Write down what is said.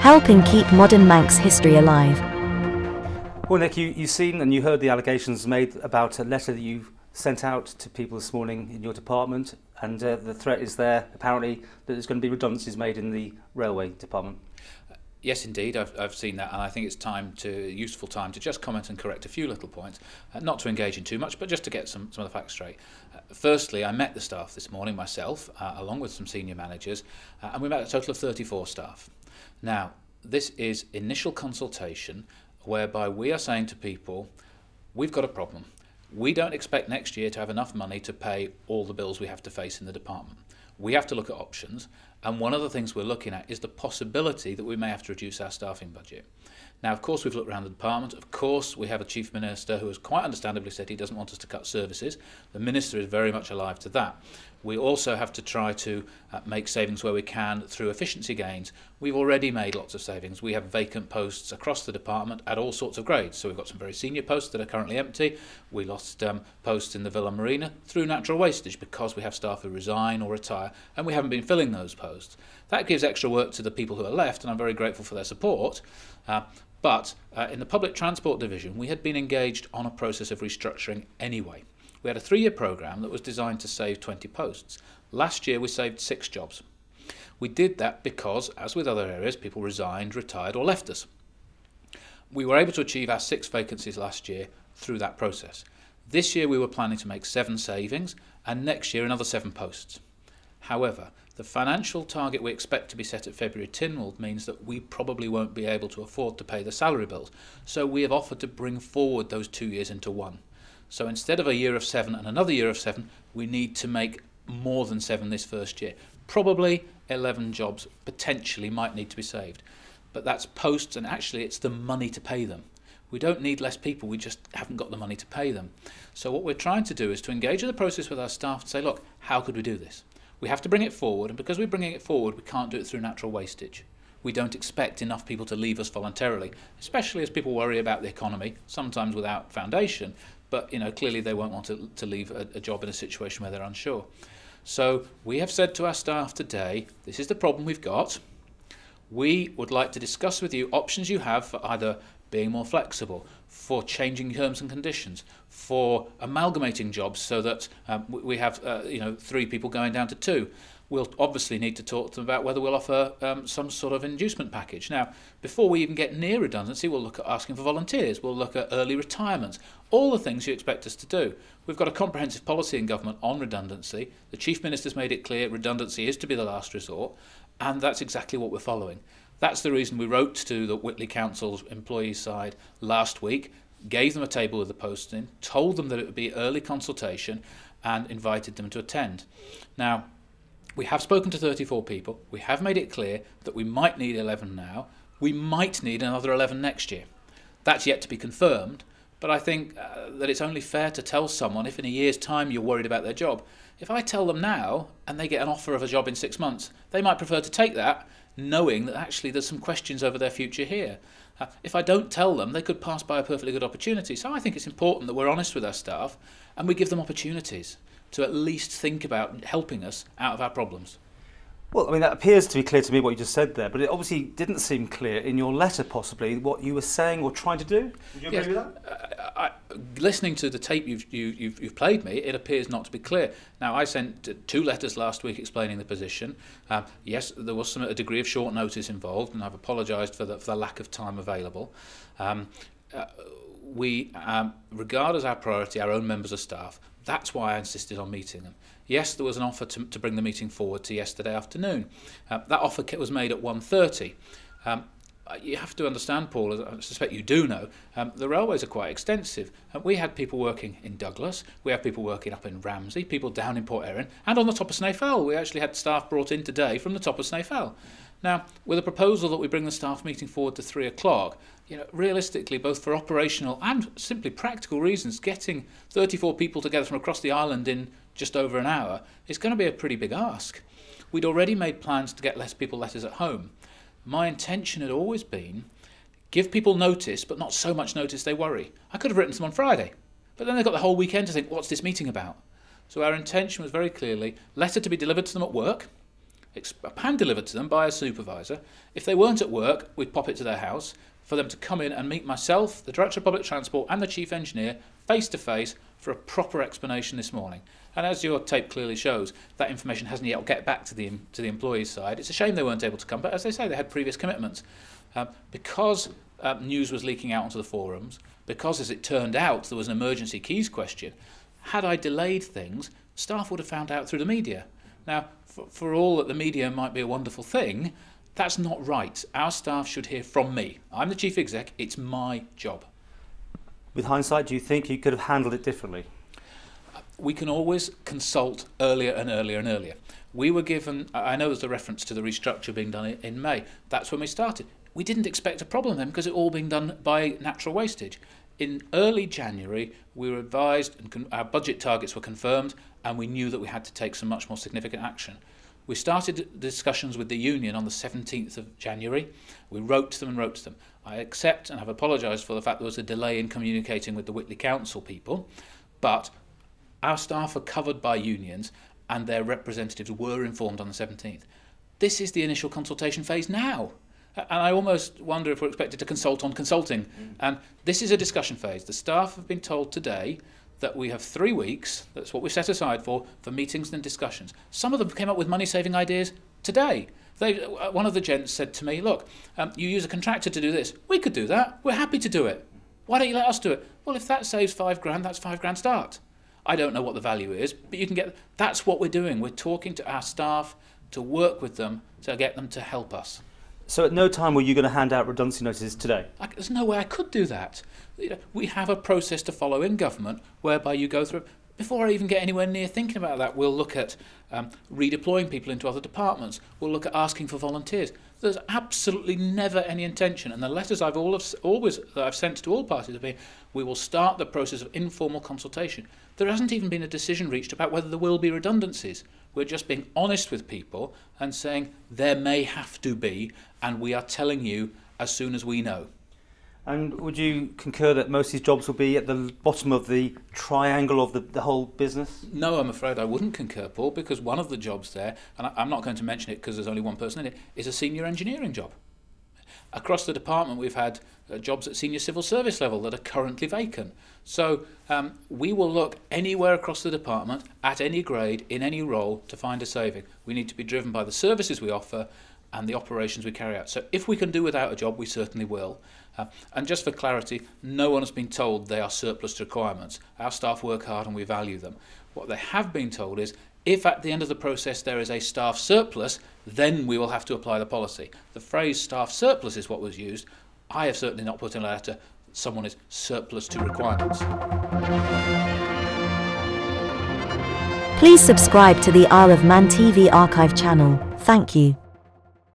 Helping keep modern Manx history alive. Well, Nick, you, you've seen and you heard the allegations made about a letter that you sent out to people this morning in your department, and uh, the threat is there, apparently, that there's going to be redundancies made in the railway department. Yes, indeed, I've, I've seen that, and I think it's time to useful time to just comment and correct a few little points, uh, not to engage in too much, but just to get some, some of the facts straight. Uh, firstly, I met the staff this morning myself, uh, along with some senior managers, uh, and we met a total of 34 staff. Now, this is initial consultation whereby we are saying to people, we've got a problem. We don't expect next year to have enough money to pay all the bills we have to face in the department. we have to look at options. And one of the things we're looking at is the possibility that we may have to reduce our staffing budget. Now, of course, we've looked around the department. Of course, we have a chief minister who has quite understandably said he doesn't want us to cut services. The minister is very much alive to that. We also have to try to uh, make savings where we can through efficiency gains. We've already made lots of savings. We have vacant posts across the department at all sorts of grades. So we've got some very senior posts that are currently empty. We lost um, posts in the Villa Marina through natural wastage because we have staff who resign or retire and we haven't been filling those posts. That gives extra work to the people who are left and I'm very grateful for their support. Uh, but uh, in the public transport division, we had been engaged on a process of restructuring anyway. We had a three year programme that was designed to save 20 posts. Last year we saved six jobs. We did that because, as with other areas, people resigned, retired, or left us. We were able to achieve our six vacancies last year through that process. This year we were planning to make seven savings, and next year another seven posts. However, the financial target we expect to be set at February Tynwald means that we probably won't be able to afford to pay the salary bills, so we have offered to bring forward those two years into one. So instead of a year of seven and another year of seven, we need to make more than seven this first year. Probably 11 jobs potentially might need to be saved. But that's posts, and actually, it's the money to pay them. We don't need less people, we just haven't got the money to pay them. So, what we're trying to do is to engage in the process with our staff and say, look, how could we do this? We have to bring it forward, and because we're bringing it forward, we can't do it through natural wastage. We don't expect enough people to leave us voluntarily, especially as people worry about the economy, sometimes without foundation, but you know clearly they won't want to, to leave a, a job in a situation where they're unsure. So we have said to our staff today, this is the problem we've got, we would like to discuss with you options you have for either being more flexible, for changing terms and conditions, for amalgamating jobs so that um, we have uh, you know three people going down to two. We'll obviously need to talk to them about whether we'll offer um, some sort of inducement package. Now, before we even get near redundancy, we'll look at asking for volunteers, we'll look at early retirements, all the things you expect us to do. We've got a comprehensive policy in government on redundancy. The Chief Minister's made it clear redundancy is to be the last resort. And that's exactly what we're following. That's the reason we wrote to the Whitley Council's employee side last week, gave them a table with the posting, told them that it would be early consultation, and invited them to attend. Now, we have spoken to 34 people. We have made it clear that we might need 11 now. We might need another 11 next year. That's yet to be confirmed, But I think uh, that it's only fair to tell someone if in a year's time you're worried about their job. If I tell them now and they get an offer of a job in six months, they might prefer to take that, knowing that actually there's some questions over their future here. Uh, if I don't tell them, they could pass by a perfectly good opportunity. So I think it's important that we're honest with our staff and we give them opportunities to at least think about helping us out of our problems. Well, I mean, that appears to be clear to me what you just said there, but it obviously didn't seem clear in your letter, possibly, what you were saying or trying to do. Would you agree yes. with that? Uh, I, listening to the tape you've, you, you've, you've played me, it appears not to be clear. Now, I sent two letters last week explaining the position. Um, yes, there was some, a degree of short notice involved, and I've apologised for the, for the lack of time available. Um, uh, we um, regard as our priority our own members of staff. That's why I insisted on meeting them. Yes, there was an offer to, to bring the meeting forward to yesterday afternoon. Uh, that offer was made at 1.30. Um, uh, you have to understand, Paul, as I suspect you do know, um, the railways are quite extensive. And we had people working in Douglas, we have people working up in Ramsey, people down in Port Erin, and on the top of Snaefell. We actually had staff brought in today from the top of Snaefell. Mm. Now, with a proposal that we bring the staff meeting forward to three o'clock, you know, realistically, both for operational and simply practical reasons, getting 34 people together from across the island in just over an hour is going to be a pretty big ask. We'd already made plans to get less people letters at home. My intention had always been give people notice, but not so much notice they worry. I could have written to them on Friday, but then they've got the whole weekend to think, what's this meeting about? So our intention was very clearly letter to be delivered to them at work hand delivered to them by a supervisor. If they weren't at work, we'd pop it to their house for them to come in and meet myself, the Director of Public Transport, and the Chief Engineer face to face for a proper explanation this morning. And as your tape clearly shows, that information hasn't yet get back to the to the employees' side. It's a shame they weren't able to come, but as they say, they had previous commitments. Um, because um, news was leaking out onto the forums, because as it turned out there was an emergency keys question, had I delayed things, staff would have found out through the media. Now, for, for all that the media might be a wonderful thing, that's not right. Our staff should hear from me. I'm the chief exec, it's my job. With hindsight, do you think you could have handled it differently? We can always consult earlier and earlier and earlier. We were given, I know there's a reference to the restructure being done in May. That's when we started. We didn't expect a problem then because it all being done by natural wastage. in early January, we were advised and our budget targets were confirmed, and we knew that we had to take some much more significant action. We started discussions with the union on the 17th of January. We wrote to them and wrote to them. I accept and have apologised for the fact there was a delay in communicating with the Whitley Council people, but our staff are covered by unions and their representatives were informed on the 17th. This is the initial consultation phase now. And I almost wonder if we're expected to consult on consulting. Mm. And this is a discussion phase. The staff have been told today that we have three weeks, that's what we set aside for, for meetings and discussions. Some of them came up with money saving ideas today. They, uh, one of the gents said to me, Look, um, you use a contractor to do this. We could do that. We're happy to do it. Why don't you let us do it? Well, if that saves five grand, that's five grand start. I don't know what the value is, but you can get that's what we're doing. We're talking to our staff to work with them to get them to help us. So at no time were you going to hand out redundancy notices today? I, there's no way I could do that. We have a process to follow in government whereby you go through. Before I even get anywhere near thinking about that, we'll look at um, redeploying people into other departments. We'll look at asking for volunteers. There's absolutely never any intention, and the letters I've all always that I've sent to all parties have been, we will start the process of informal consultation. There hasn't even been a decision reached about whether there will be redundancies. We're just being honest with people and saying there may have to be, and we are telling you as soon as we know. And would you concur that most of these jobs will be at the bottom of the triangle of the, the whole business? No, I'm afraid I wouldn't concur, Paul, because one of the jobs there, and I, I'm not going to mention it because there's only one person in it, is a senior engineering job. Across the department, we've had uh, jobs at senior civil service level that are currently vacant. So um, we will look anywhere across the department, at any grade, in any role, to find a saving. We need to be driven by the services we offer and the operations we carry out. So if we can do without a job, we certainly will. Uh, and just for clarity, no one has been told they are surplus to requirements. Our staff work hard and we value them. What they have been told is if at the end of the process there is a staff surplus, then we will have to apply the policy. The phrase staff surplus is what was used. I have certainly not put in a letter that someone is surplus to requirements. Please subscribe to the Isle of Man TV archive channel. Thank you.